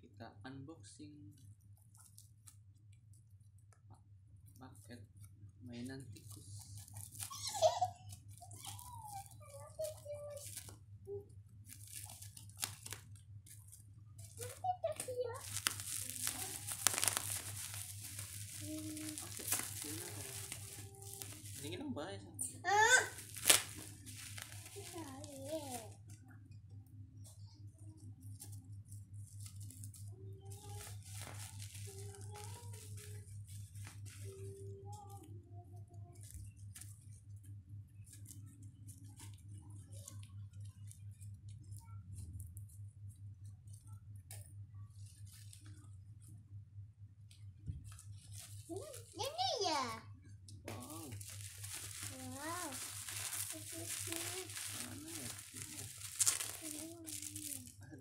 kita unboxing. Pa- paket mainan tikus. Oke sini apa dingin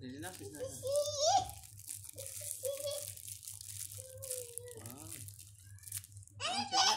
Dili na, dili. Wow. Ah,